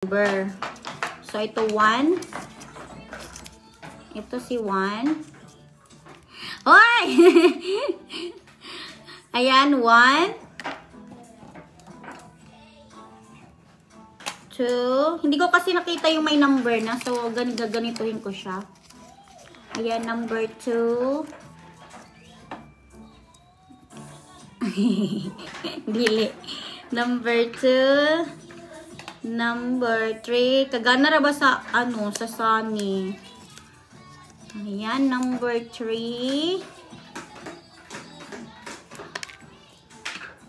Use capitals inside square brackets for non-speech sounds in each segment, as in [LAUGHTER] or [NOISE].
number. So, ito 1. Ito si 1. Hoy! [LAUGHS] Ayan, 1. 2. Hindi ko kasi nakita yung may number na. So, gan ko siya. Ayan, number 2. [LAUGHS] Dili. Number 2. Number 3. Kagana ra ba sa, ano, sa Sunny? Ayan, number 3.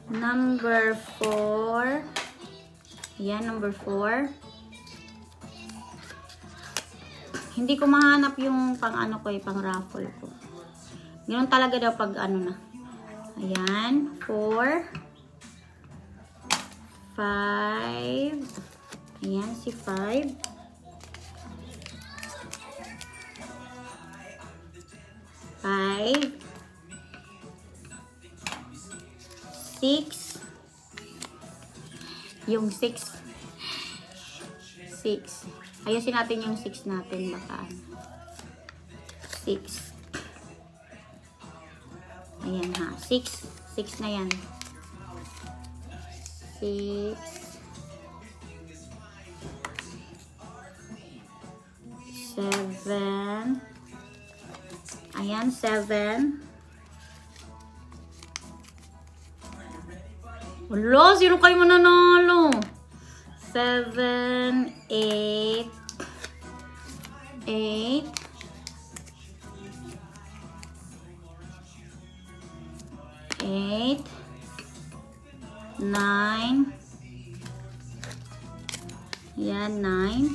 Number 4. Ayan, number 4. Hindi ko mahanap yung pang ano ko, eh, pang raffle ko. Ganun talaga daw pag ano na. Ayan, 4. 5. Ayan, si 5. Five. Six. Yung six. Six. Ayusin natin yung six natin. Baka ano. Six. Ayan ha. Six. Six na yan six, seven, ayan, seven, Wala, sino kayo mananalo? 7, 8, 8, yan, nine,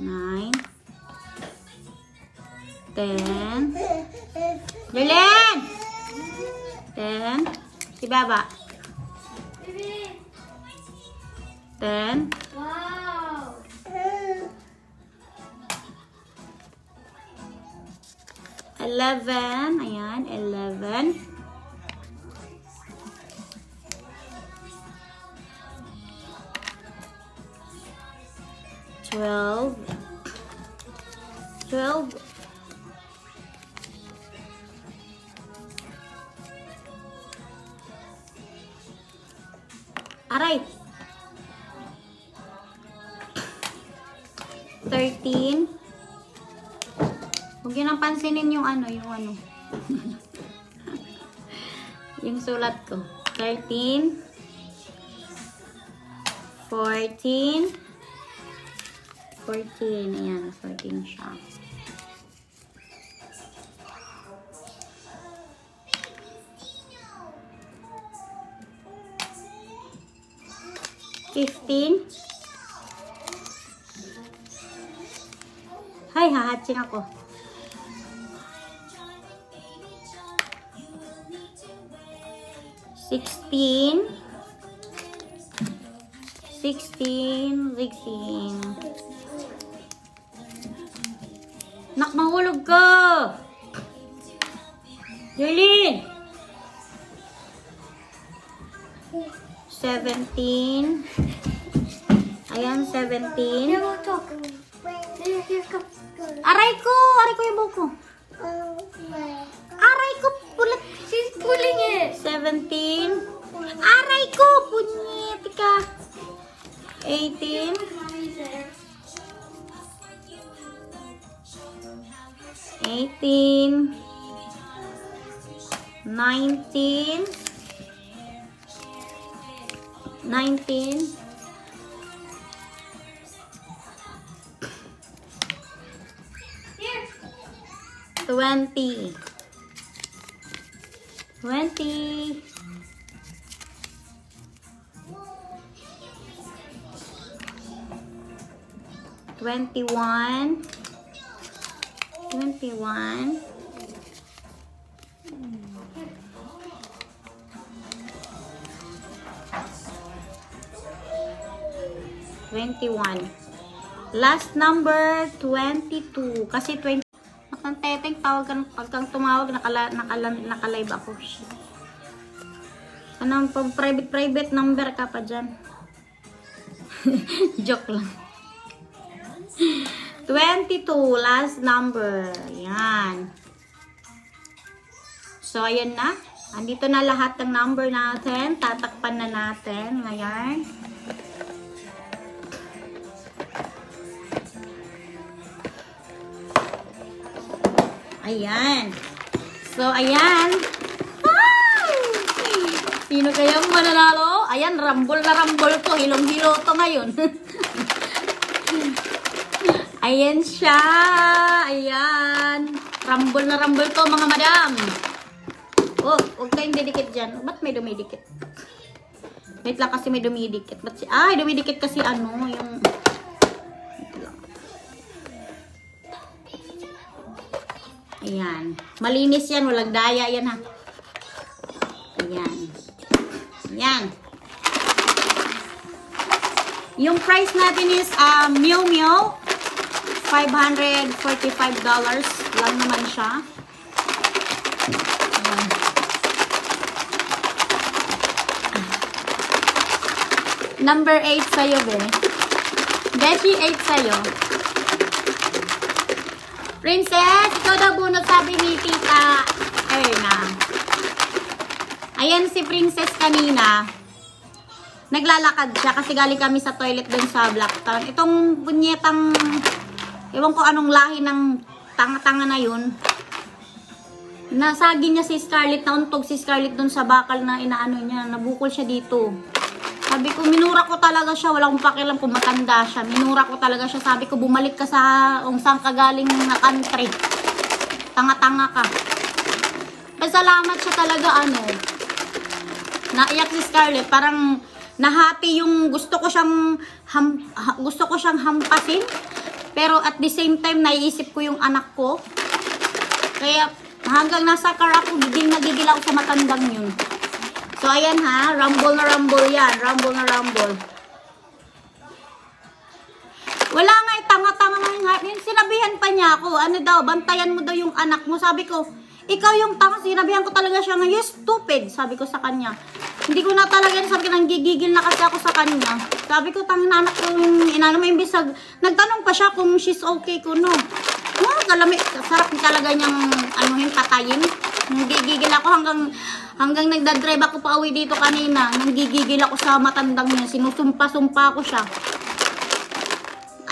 nine, ten, Julian! Ten, si Baba, ten, Wow! eleven, ayan, eleven, twelve, twelve, aray, thirteen, Huwag yun ang pansinin yung ano, yung ano. [LAUGHS] yung sulat ko. 13. 14. 14. Ayan, 14 siya. Fifteen. Hay, hahatching ako. Sixteen. Sixteen. Sixteen. Nak, mahulog ka! Yulin! Seventeen. Ayan, seventeen. Here, we'll talk. Here, here comes. Aray ko! Aray ko yung buko. Aray ko! Pulat. She's pulling it. 17. Aray ko! Punyeti ka. 18. Eighteen. Nineteen. Nineteen. Here. Twenty. Twenty. Twenty-one. Twenty-one. Twenty-one. Last number, twenty-two. Kasi twenty. Nakang teteng, tawag ka, pag kang tumawag, nakala, nakala, nakalive ako. Anong pag private-private number ka pa dyan? [LAUGHS] Joke lang. 22, last number. Yan. So, ayan na. Andito na lahat ng number natin. Tatakpan na natin. Ngayon. Ayan. So, ayan. Wow! Sino kayang mananalo? Ayan, rambol na rambol to. Hilong-hilo to ngayon. [LAUGHS] ayan siya. Ayan. Rambol na rambol to, mga madam. Oh, huwag kayong didikit dyan. Ba't may dumidikit? Wait lang kasi may dumidikit. Ba't si... Ay, dumidikit kasi ano, yung... Ayan. Malinis yan. Walang daya yan ha. Ayan. Ayan. Yung price natin is um, Mew Mew. $545 lang naman siya. Number 8 sa'yo, be. Beshi, 8 sa'yo. Princess, ikaw daw bunot sabi ni Tita Erna. Ayan si Princess kanina. Naglalakad siya kasi galing kami sa toilet dun sa Blacktown. Itong bunyetang, ewan ko anong lahi ng tanga-tanga na yun. Nasagi niya si Scarlett, nauntog si Scarlett dun sa bakal na inaano niya. Nabukol siya dito. Sabi ko, minura ko talaga siya. Wala akong pakialam kung matanda siya. Minura ko talaga siya. Sabi ko, bumalik ka sa kung saan ka galing na country. Tanga-tanga ka. Pasalamat siya talaga, ano. Naiyak si Scarlett. Parang nahati yung gusto ko siyang ham, ha- gusto ko siyang hampasin. Pero at the same time, naiisip ko yung anak ko. Kaya hanggang nasa car ako, gigil na ako sa matandang yun. So, ayan ha. Rumble na rumble yan. Rumble na rumble. Wala nga eh. Tanga-tanga nga. Yung Sinabihan pa niya ako. Ano daw, bantayan mo daw yung anak mo. Sabi ko, ikaw yung tanga. Sinabihan ko talaga siya na, you stupid. Sabi ko sa kanya. Hindi ko na talaga, sabi ko, nanggigigil na kasi ako sa kanya. Sabi ko, tangin na anak ko yung inano mo, imbis nag, nagtanong pa siya kung she's okay ko, no. Oh, kalami, sarap talaga niyang, ano yung patayin. Nanggigigil ako hanggang, hanggang nagdadrive ako pa uwi dito kanina. Nanggigigil ako sa matandang niya. Sinusumpa-sumpa ko siya.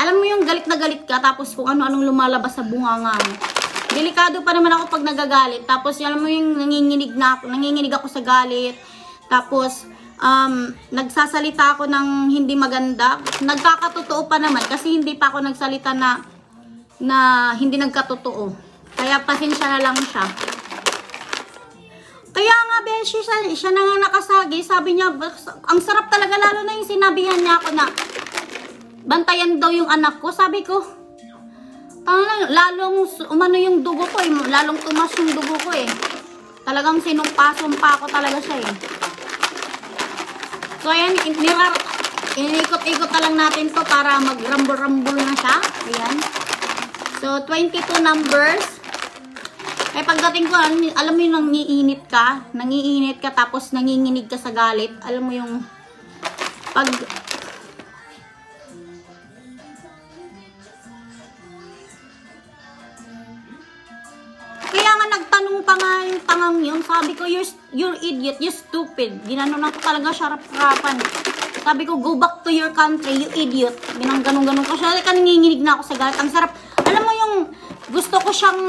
Alam mo yung galit na galit ka, tapos kung ano-anong lumalabas sa bunganga mo. Delikado pa naman ako pag nagagalit. Tapos, alam mo yung nanginginig na ako, nanginginig ako sa galit. Tapos, um, nagsasalita ako ng hindi maganda. Nagkakatotoo pa naman kasi hindi pa ako nagsalita na na hindi nagkatotoo. Kaya pasensya na lang siya. Kaya nga, Beshi, siya, siya na nga nakasagi. Sabi niya, ang sarap talaga lalo na yung sinabihan niya ako na bantayan daw yung anak ko. Sabi ko, Talagang lalong umano yung dugo ko eh. Lalong tumas yung dugo ko eh. Talagang sinumpa-sumpa ko talaga siya eh. So ayan, nirar, inikot-ikot na lang natin to para mag-rumble-rumble na siya. Ayan. So 22 numbers. Eh pagdating ko, alam mo yung nangiinit ka, nangiinit ka tapos nanginginig ka sa galit. Alam mo yung pag Kaya nga nagtanong pa nga yung tangang yun. Sabi ko, you're, you're idiot, you're stupid. Ginano na ko talaga siya rap-rapan. Sabi ko, go back to your country, you idiot. Binang ganun-ganun ko siya. Kaya nanginginig na ako sa galit. Ang sarap. Alam mo yung gusto ko siyang,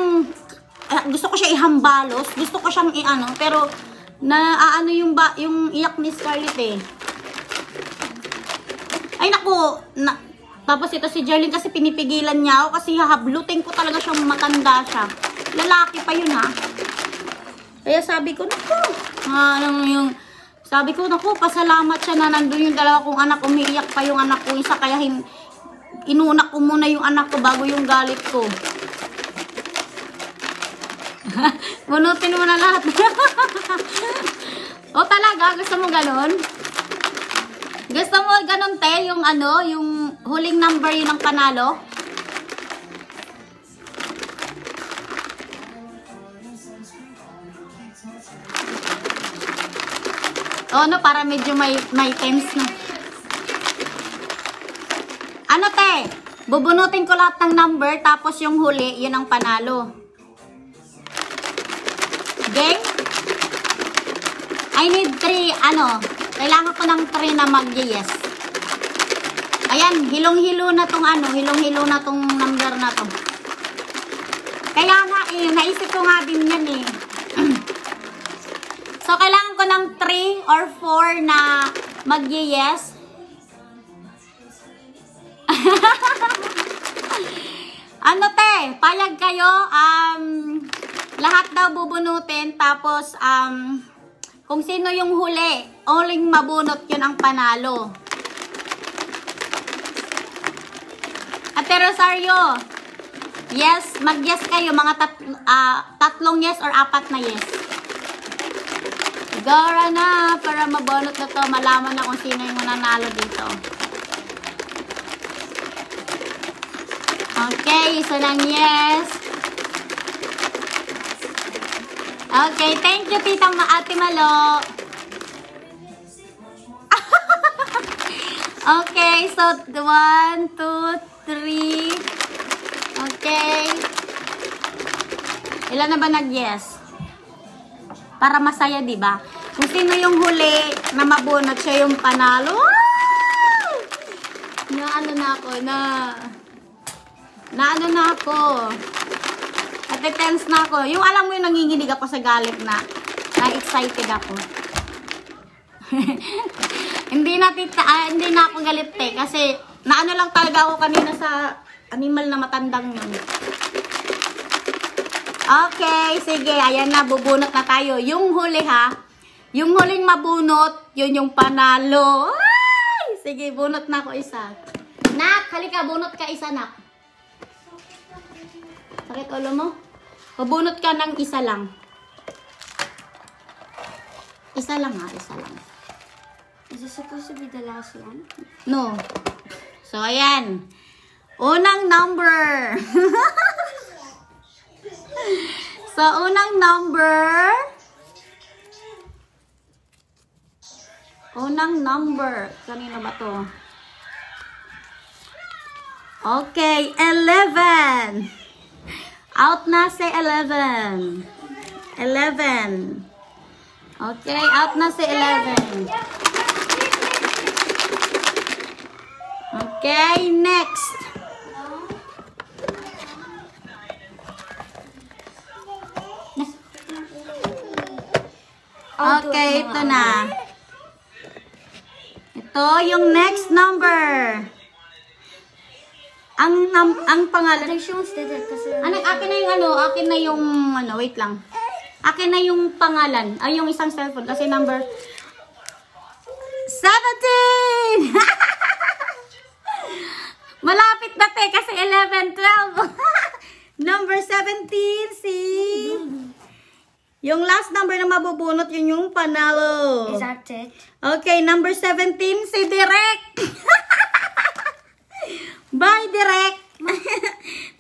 ah, gusto ko siya ihambalos. Gusto ko siyang iano. Pero, na aano yung, ba, yung iyak ni Scarlett eh. Ay naku, na, tapos ito si Jerlyn kasi pinipigilan niya ako kasi hahablutin ko talaga siyang matanda siya. Lalaki pa yun ha. Kaya sabi ko, naku, ah, mo yung, sabi ko, naku, pasalamat siya na nandun yung dalawa kong anak, umiiyak pa yung anak ko, isa kaya hin, inunak ko muna yung anak ko bago yung galit ko. [LAUGHS] Bunutin mo na lahat. [LAUGHS] o talaga, gusto mo ganun? Gusto mo ganun, te? Yung ano, yung huling number yun ng panalo? O O ano, para medyo may, may tense na. Ano te? Bubunutin ko lahat ng number, tapos yung huli, yun ang panalo. Gang? I need three, ano, kailangan ko ng three na mag-yes. Ayan, hilong-hilo na tong ano, hilong-hilo na tong number na to. Kaya nga eh, naisip ko nga din yan eh. [CLEARS THROAT] so, kailangan ng 3 or 4 na mag-yes. [LAUGHS] ano te, payag kayo, um, lahat daw bubunutin, tapos, um, kung sino yung huli, uling mabunot yun ang panalo. Ate Rosario, yes, mag-yes kayo, mga tat, ah, tatlong yes or apat na yes. Gara na, para mabunot na to, malaman na kung sino yung mananalo dito. Okay, isa lang yes. Okay, thank you, Tita Ma Ate Malo. [LAUGHS] okay, so, one, two, three. Okay. Ilan na ba nag-yes? Para masaya, di ba? Kung sino yung huli na mabunot siya yung panalo. Ah! Na ano na ako, na... Na ano na ako. At tense na ako. Yung alam mo yung nanginginig ako sa galit na. Na excited ako. [LAUGHS] hindi na tita, ah, hindi na ako galit eh. Kasi naano lang talaga ako kanina sa animal na matandang yun. Okay, sige. Ayan na, bubunot na tayo. Yung huli ha. Yung huling mabunot, yun yung panalo. Ay! Sige, bunot na ako isa. Nak, halika, bunot ka isa, nak. Sakit ulo mo? Pabunot ka ng isa lang. Isa lang ha, isa lang. Is this supposed to be the last one? No. So, ayan. Unang number. [LAUGHS] so, unang number. Unang number. Kanino ba to? Okay, 11. Out na si 11. 11. Okay, out na si 11. Okay, next. Okay, ito na. Ito yung next number. Ang nam- ang pangalan. Ano, akin na yung ano, akin na yung ano, wait lang. Akin na yung pangalan, ay yung isang cellphone kasi number 17. [LAUGHS] Malapit na te kasi 11, 12. [LAUGHS] number 17 si Yung last number na mabubunot yun yung panalo. Is that it? Okay, number 17 si Direk. [LAUGHS] Bye, Direk. [LAUGHS]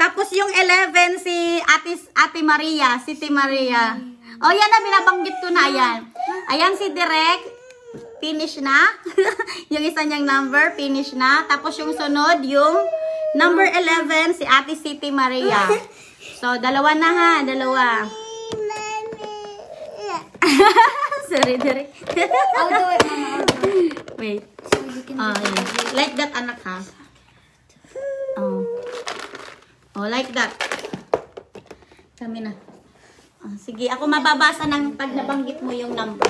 Tapos yung 11 si Ate, Ate Maria, si Ate Maria. Oh, yan na, binabanggit ko na, ayan. Ayan si Direk, finish na. [LAUGHS] yung isa niyang number, finish na. Tapos yung sunod, yung number 11, si Ate City Maria. So, dalawa na ha, dalawa. [LAUGHS] Sorry, Direk. I'll do it, Mama. I'll do it. Wait. So you can Oh, yan. Like that, anak, ha? Oh. Oh, like that. Kami na. Oh, sige, ako mababasa ng pag nabanggit mo yung number.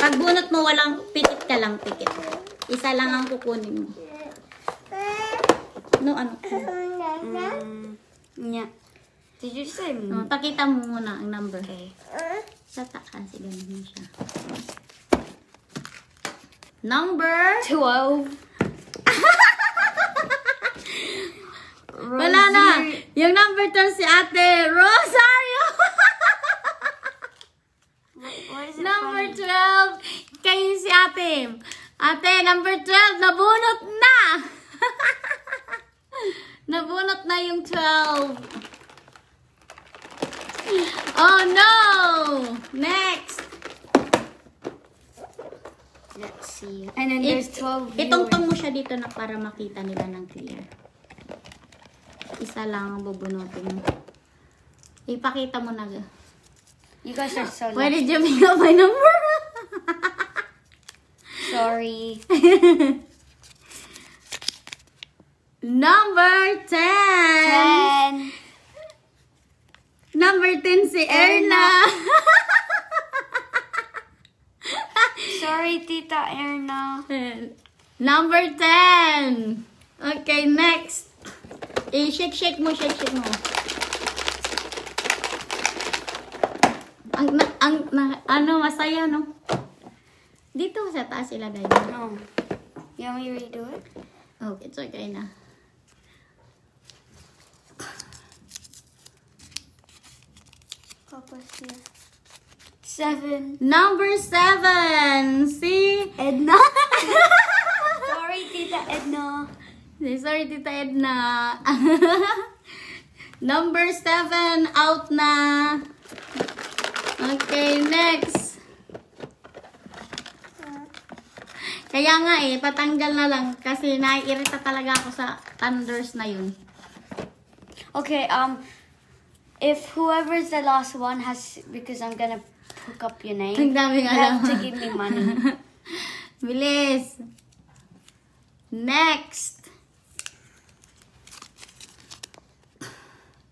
Pag bunot mo, walang pikit ka lang, pikit. Isa lang ang kukunin mo. No, ano? Mm, yeah. Did you say No, pakita mo muna ang number. Okay. Sa taas, ganun mo siya. Number 12. [LAUGHS] Wala na. Yung number 12 si ate Rosario. Number funny? 12. Kayo si ate. Ate, number 12. Nabunot na. [LAUGHS] Nabunot na yung 12. Oh no. Next. Let's see. And then It- there's 12 Itongtong mo siya dito na para makita nila ng clear. Isa lang ang bubunutin mo. Ipakita mo na. You guys are so lucky. did you pick up my number? Sorry. [LAUGHS] Number 10! 10. Number 10 si Erna. [LAUGHS] Sorry, Tita Erna. Number 10. Okay, next. Eh, shake, shake mo, shake, shake mo. Ang, na, ang, na, ano, masaya, no? Dito sa taas ilagay mo. No. You want me to redo it? Oh, it's okay na. Papa's here. Seven. Number 7. Si... Edna. [LAUGHS] Sorry, Tita Edna. Sorry, Tita Edna. [LAUGHS] Number 7, out na. Okay, next. Kaya nga eh, patanggal na lang kasi naiirita talaga ako sa thunders na yun. Okay, um, if whoever's the last one has, because I'm gonna hook up your name, Ang daming you have alam. to give me money. [LAUGHS] Bilis. Next.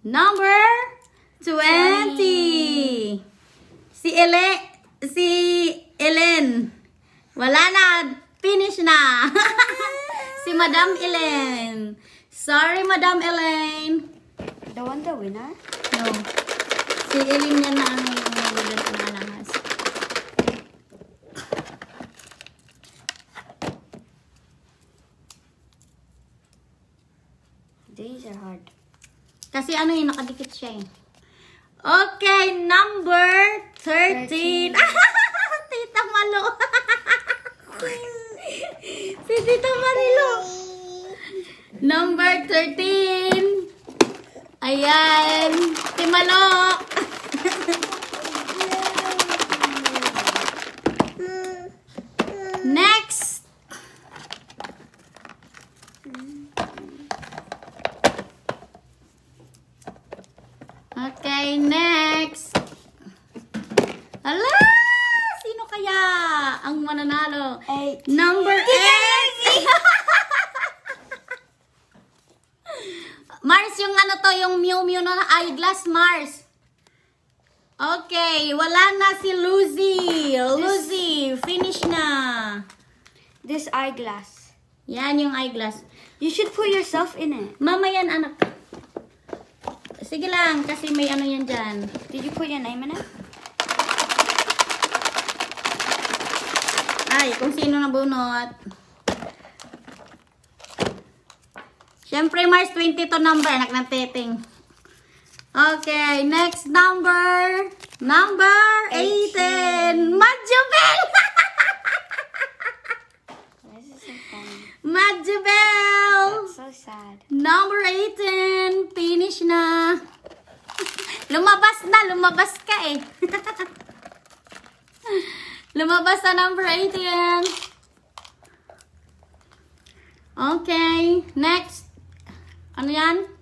Number 20. Si Ele, si Ellen. Wala na. Finish na. [LAUGHS] si Madam Ellen. Sorry, Madam Ellen. The one, the winner? No. Si Ellen yan na ang sa malangas. These are hard. Kasi ano yung nakadikit siya eh. Okay, number 13. 13. [LAUGHS] Tita Malo. [LAUGHS] si Tita Marilo. Number 13. Ayan. Si Malo. Next. Okay, next. Ala! Sino kaya ang mananalo? Eight. Number 8! Mars, yung ano to, yung Mew Mew na eyeglass, Mars. Okay, wala na si Lucy. Lucy, finish na. This eyeglass. Yan yung eyeglass. You should put yourself in it. Mamayan, anak. Sige lang, kasi may ano yan dyan. Did you put your name in it? Ay, kung sino nabunot. Siyempre, Mars 22 number. Anak ng teting. Okay, next number. Number 18. Madjubel! Madjubel! That's so sad. Number 18. Finish na. Lumabas na. Lumabas ka eh. Lumabas na number 18. Okay. Next. Ano yan?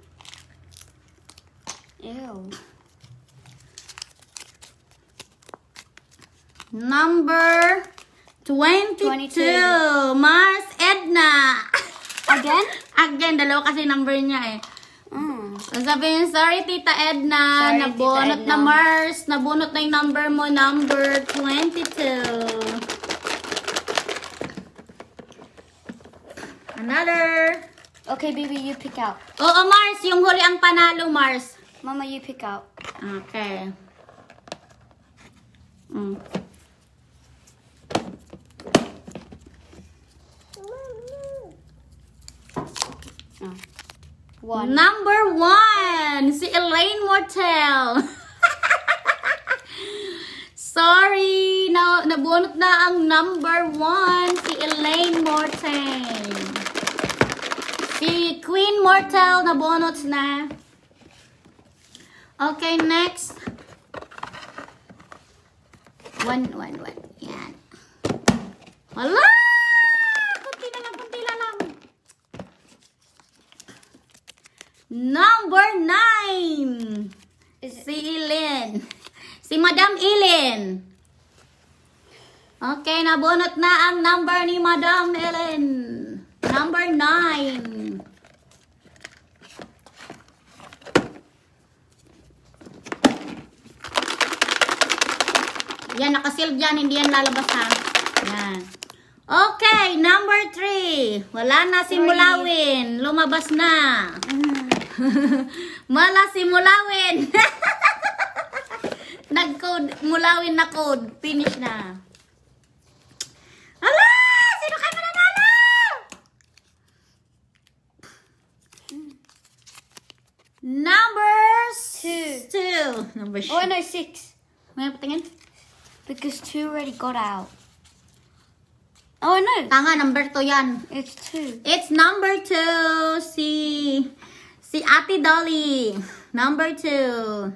Ew. Number 22. 22. Mars Edna. Again? [LAUGHS] Again, dalawa kasi number niya eh. Mm. Sabihin, sorry Tita Edna, Sorry, nabunot Tita na Edna. Mars, nabunot na yung number mo, number 22. Another. Okay, baby, you pick out. Oo, Mars, yung huli ang panalo, Mars. Mama, you pick out. Okay. Mm. No. One. Number one, si Elaine Mortel. [LAUGHS] Sorry, na nabunot na ang number one, si Elaine Mortel. Si Queen Mortel, nabunot na. Okay, next. One, one, one. Yan. Wala! Kunti na lang, kunti na lang. Number nine. Is it? Si Ilin. Si Madam Ilin. Okay, nabunot na ang number ni Madam Ilin. Number nine. Yan, nakasil dyan. Hindi yan lalabas ha. Yan. Okay, number three. Wala na si Three. Mulawin. Lumabas na. [LAUGHS] Mala si Mulawin. [LAUGHS] Nag-code. Mulawin na code. Finish na. Number Two. two. [LAUGHS] Number Oh, no, six. May patingin? Because two already got out. Oh, no. Tanga, number two yan. It's two. It's number two. Si, si Ate Dolly. Number two.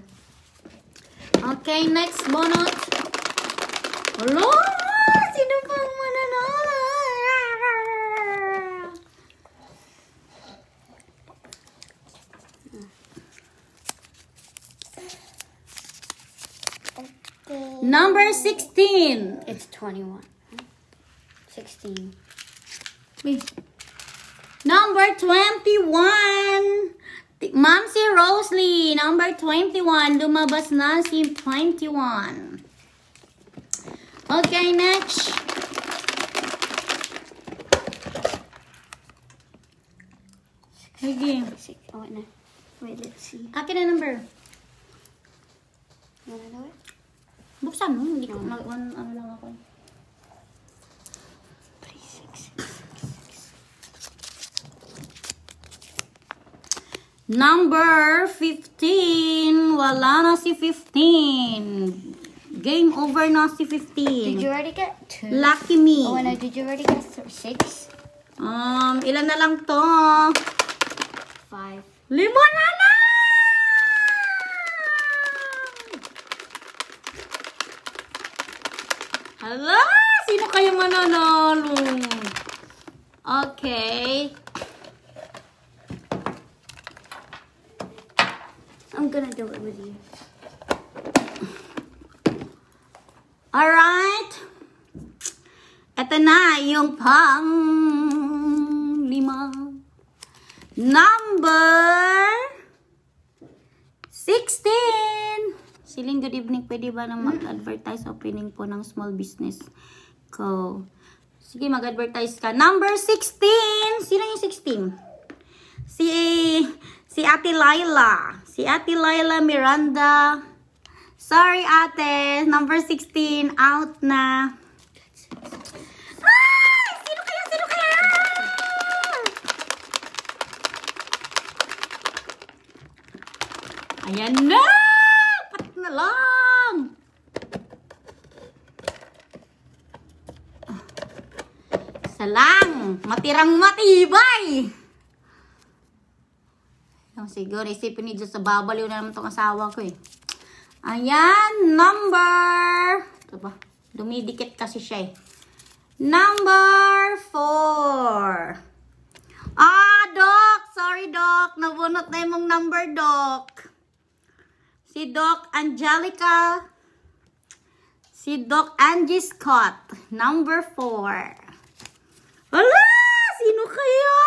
Okay, next bonus. Hello? Number 16. It's 21. 16. Wait. Number 21. Ti- Ma'am si Rosalie. Number 21. Lumabas na si 21. Okay, next. Sige. Six. Oh, wait, no. Wait, let's see. Akin na number. You wanna know it? Buksan mo. Hindi ko mag... Ano, ano lang ako. Three, six, six. Number 15. Wala na si 15. Game over na si 15. Did you already get two? Lucky me. Oh, no. Did you already get six? Um, ilan na lang to? Five. Lima na lang! Hala! Sino kayo mananalo? Okay. I'm gonna do it with you. Alright. Ito na yung pang lima. Number 16. Siling good evening. Pwede ba nang mag-advertise opening po ng small business ko? Sige, mag-advertise ka. Number 16. Sino yung 16? Si si Ate Laila. Si Ate Laila Miranda. Sorry, ate. Number 16, out na. Ay! Sino? Ayan na! Na lang! Isa lang. Matirang matibay. Yung siguro, isipin ni Diyos babaliw na naman tong asawa ko eh. Ayan, number... Ito ba? Dumidikit kasi siya eh. Number four. Ah, Doc! Sorry, Doc. Nabunot na yung mong number, Doc. Si Doc Angelica. Si Doc Angie Scott. Number four. Wala! Sino kaya?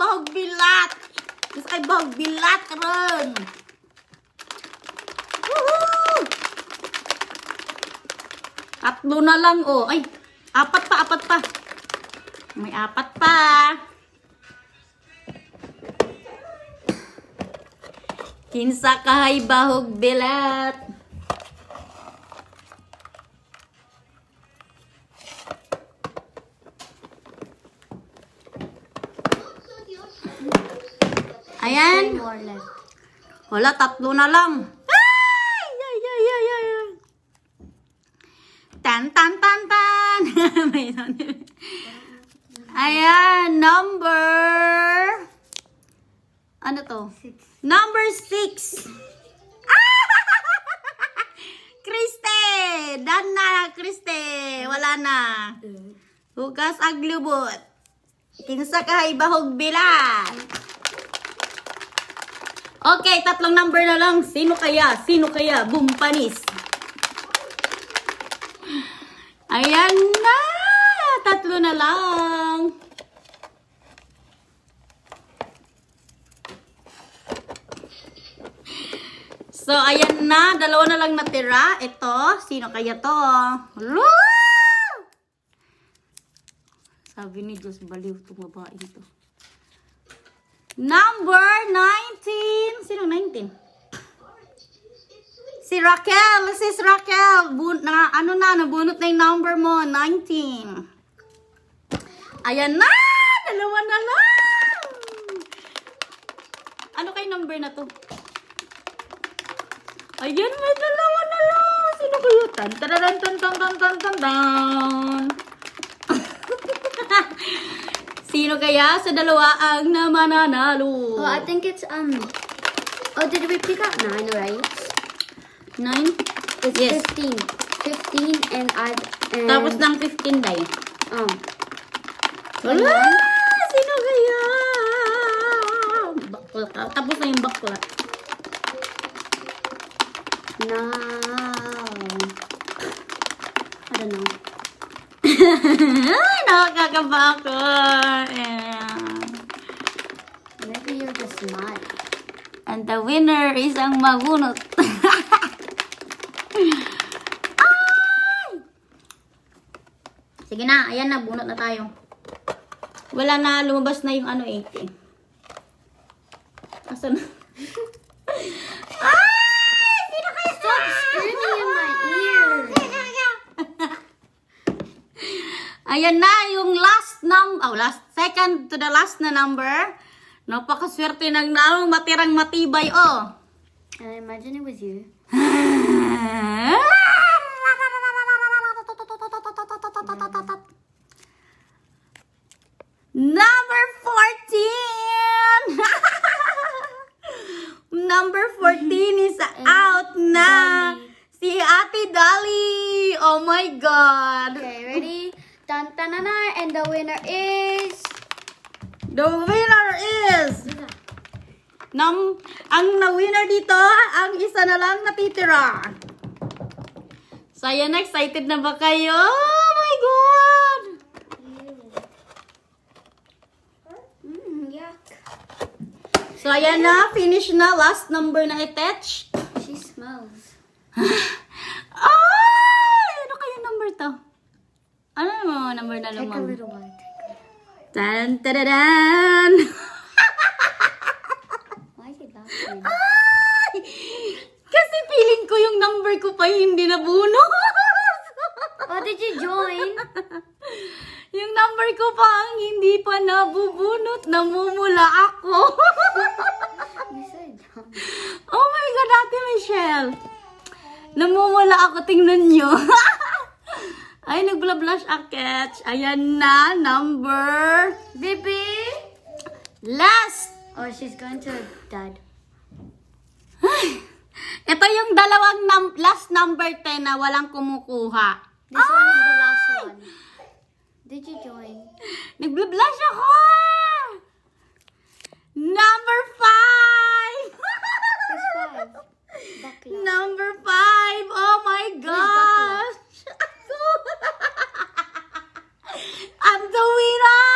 Bahog bilat. Gusto ay bahog bilat ron. Tatlo na lang, oh. Ay, apat pa, apat pa. May apat pa. Kinsa kahay bahog bilat. Ayan. Wala, tatlo na lang. Ay! Ay, ay, ay, ay. Tan, tan, tan, tan. [LAUGHS] Ayan, number... Ano to? Six. Number six. Ah! [LAUGHS] Kriste! Dan na, Kriste. Wala na. Hugas ag lubot. Kinsa ka bahog bilan. Okay, tatlong number na lang. Sino kaya? Sino kaya? Boom, panis. Ayan na! Tatlo na lang. So, ayan na. Dalawa na lang natira. Ito. Sino kaya to? Hala! Sabi ni Diyos, baliw itong babae ito. Number 19. Sino 19? Si Raquel. This is Raquel. Bun na, ano na, nabunot na yung number mo. 19. Ayan na! Dalawa na lang! Ano kay number na to? Ayan, may dalawa na lang. Sino kayo? Tan, tararan, tan, tan, tan, tan, tan, tan. [LAUGHS] Sino kaya sa dalawa ang namananalo? Oh, I think it's um. Oh, did we pick up nine right? Nine? It's Yes. fifteen. Fifteen and I and Tapos ng 15 day. um. Wala! Sino kaya? Bakla. Tapos na yung bakla. No. I don't know. Nakakakaba ako. Ayan. Maybe you're just mad. And the winner is ang mabunot. [LAUGHS] Ay! Sige na, ayan na, bunot na tayo. Wala na, lumabas na yung ano 80. Asan na? Ayan na, yung last num oh, last, second to the last na number. Napakaswerte ng naong matirang matibay, oh. I imagine it was you. Number 14! [LAUGHS] Number 14 is out na! Si Ate Dali! Oh my God! Okay, ready? Dun dun dun dun, and the winner is. The winner is... Nam, ang na-winner dito, ang isa na lang natitira. So, ayan, excited na ba kayo? Oh my God! Mm, yuck. So, ayan na, finish na, last number na attach. She smells. Ay! [LAUGHS] Ano kaya number to? Ano mga number na Take a lumang? little one. Tan, tadadan! [LAUGHS] Why is it laughing? Ay! Kasi feeling ko yung number ko pa hindi nabunot. [LAUGHS] Oh, did you join? [LAUGHS] yung number ko pa ang hindi pa nabubunot. Namumula ako. Oh my God, Ate Michelle. Namumula ako, tingnan nyo. Ay, nagbla-blush aketch. Ayan na, number. Baby! Last. Oh, she's going to dad. Ito yung dalawang num- last number 10 na walang kumukuha. This one is the last one. Did you join? Nagbla-blush ako! Number 5! Who's five? Number 5! Oh my gosh! [LAUGHS] I'm the winner!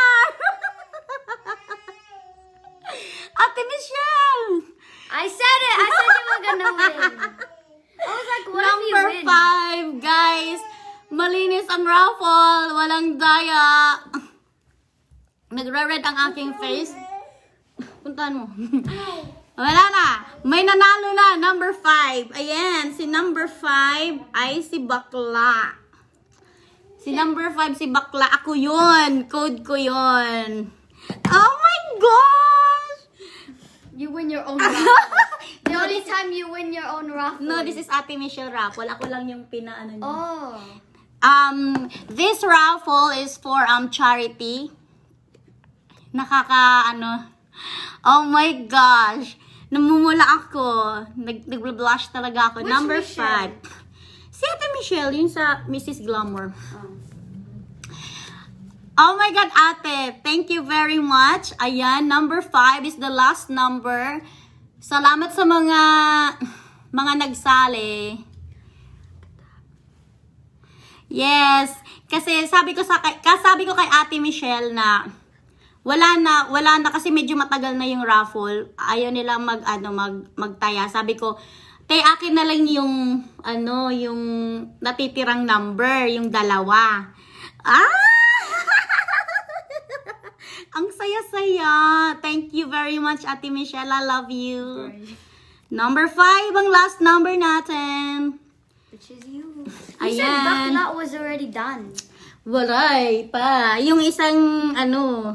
[LAUGHS] Ate Michelle! I said it! I said you were gonna win. I was like, what Number if you win? 5, guys. Malinis ang raffle. Walang daya. Nagre-red ang aking face. Puntahan mo. [LAUGHS] Wala na. May nanalo na. Number 5. Ayan. Si number 5 ay si Bakla. Si number 5 si Bakla. Ako yun. Code ko yun. Oh my gosh! You win your own [LAUGHS] raffle. the only time you win your own raffle. No, this is Ate Michelle Raffle. Ako lang yung pinaano niya. Oh. Um, this raffle is for um charity. Nakaka ano. Oh my gosh. Namumula ako. Nag nag-blush talaga ako. Which Number Michelle? 5. Si Ate Michelle, yun sa Mrs. Glamour. oh. Oh my God, ate. Thank you very much. Ayan, number five is the last number. Salamat sa mga mga nagsali. Yes, kasi sabi ko sa kasabi ko kay Ate Michelle na wala na, wala na kasi medyo matagal na yung raffle. Ayaw nila mag ano mag magtaya. Sabi ko, "Te, akin na lang yung ano, yung natitirang number, yung dalawa." Ah! [LAUGHS] Ang saya-saya. Thank you very much, Ate Michelle. I love you. Number five, ang last number natin. Which is you. You said Ayan. that was already done. Walay pa. Yung isang, ano,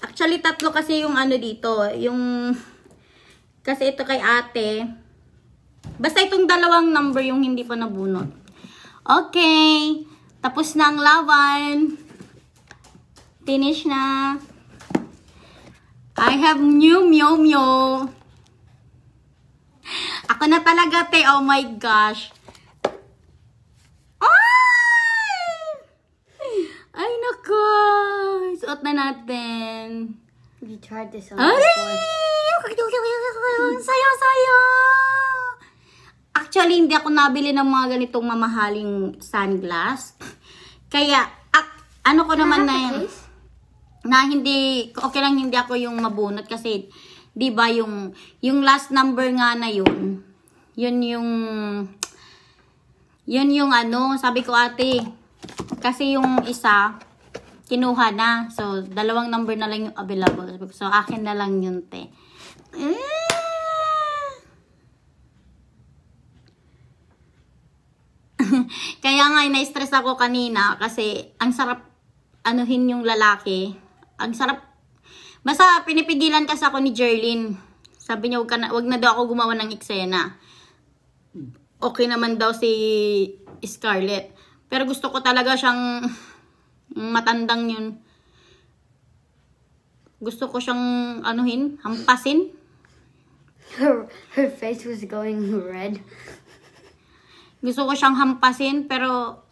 actually tatlo kasi yung ano dito. Yung, kasi ito kay ate. Basta itong dalawang number yung hindi pa nabunot. Okay. Tapos na ang laban. Finish na. I have new meow meow. Ako na talaga, te. Oh my gosh. Ay! Ay, nako. Suot na natin. We tried this on Ay! before. Sayo, sayo! Actually, hindi ako nabili ng mga ganitong mamahaling sunglass. Kaya, ak- ano ko naman na na hindi, okay lang hindi ako yung mabunot kasi, di ba yung, yung last number nga na yun, yun yung, yun yung ano, sabi ko ate, kasi yung isa, kinuha na. So, dalawang number na lang yung available. So, akin na lang yun, te. Eh! [LAUGHS] Kaya nga, na-stress ako kanina kasi ang sarap anuhin yung lalaki. Ang sarap. Basta pinipigilan kasi ako ni Jerlyn. Sabi niya, wag, na, wag na daw ako gumawa ng eksena. Okay naman daw si Scarlett. Pero gusto ko talaga siyang [LAUGHS] matandang yun. Gusto ko siyang anuhin, hampasin. Her her face was going red. Gusto ko siyang hampasin, pero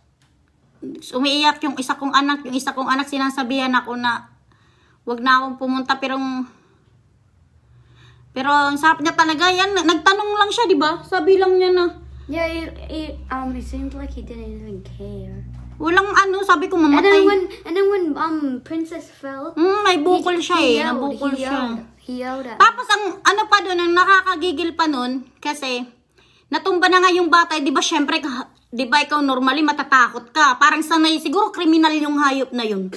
umiiyak yung isa kong anak. Yung isa kong anak, sinasabihan ako na wag na akong pumunta, pero pero ang sarap niya talaga. Yan, nagtanong lang siya, di ba? Sabi lang niya na, Yeah, it, it um it seemed like he didn't even care. walang ano, sabi ko And then mamatay. when and then when um Princess fell, Mm, may bukol he- siya he eh. yelled, Nabukol he siya. yelled, He yelled at. Tapos ang ano pa doon, ang nakakagigil pa noon, kasi natumba na nga yung bata, eh, di ba syempre, di ba ikaw normally matatakot ka. Parang sanay, siguro kriminal yung hayop na yun.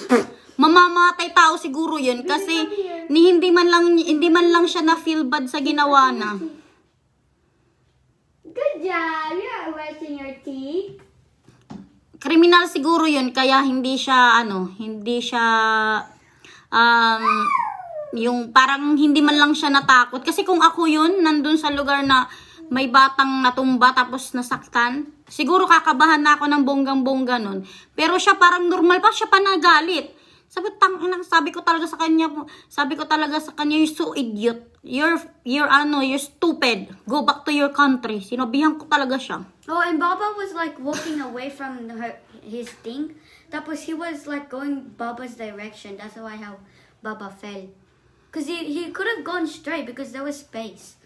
Mamamatay tao siguro yun kasi ni hindi man lang hindi man lang siya na feel bad sa ginawa na. Good job. You're brushing your teeth. Kriminal siguro yun kaya hindi siya ano, hindi siya um yung parang hindi man lang siya natakot kasi kung ako yun nandun sa lugar na may batang natumba tapos nasaktan siguro kakabahan na ako ng bonggang-bongga nun pero siya parang normal pa siya pa nagalit sabi tang sabi ko talaga sa kanya sabi ko talaga sa kanya you're so idiot you're you're ano you're stupid go back to your country sinabihan ko talaga siya Oh, and Baba was like walking away from her, his thing. Tapos he was like going Baba's direction. That's why how Baba fell. Cause he he could have gone straight because there was space.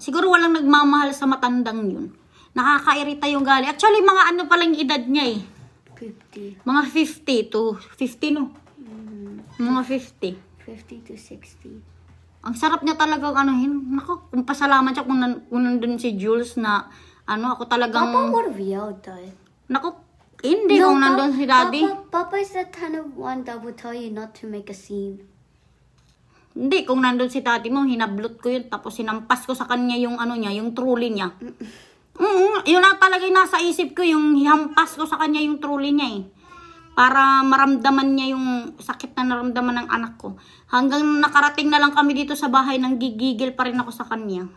Siguro walang nagmamahal sa matandang yun. Nakakairita yung gali. Actually, mga ano pa lang yung edad niya eh. Fifty. Mga 50 to 50 no. Mga 50. 50 to 60. Ang sarap niya talagang anuhin. Nako, kung pasalamat siya kung, nan, kung nandun si Jules na ano, ako talagang... Papa would yelled though. Nako, hindi kung nandun si Daddy. Papa, Papa is the kind of one that would tell you not to make a scene. Hindi, kung nandun si Daddy mo, hinablot ko yun. Tapos sinampas ko sa kanya yung ano niya, yung truly niya. Mm, yun na talaga yung nasa isip ko, yung hihampas ko sa kanya yung truly niya eh. Para maramdaman niya yung sakit na naramdaman ng anak ko. Hanggang nakarating na lang kami dito sa bahay, nang gigigil pa rin ako sa kanya.